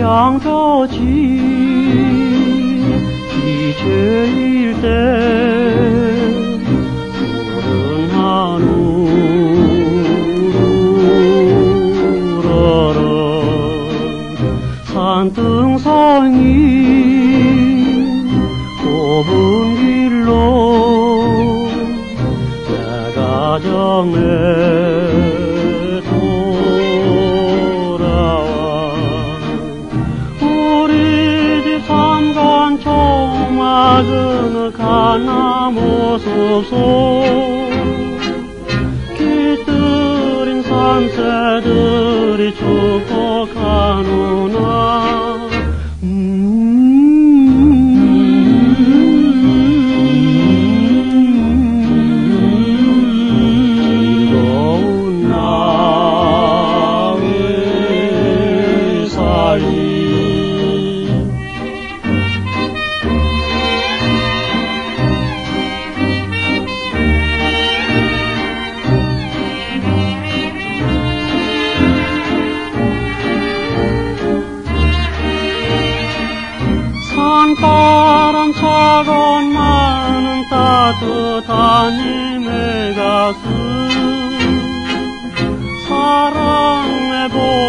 양볕이 지체일 때 푸른 하늘을 산등성이 좁은 길로 내가 정에 총맞은 가나무 숲속 깃들인 산새들이 축복하 따뜻한 님의 가슴 사랑해 보.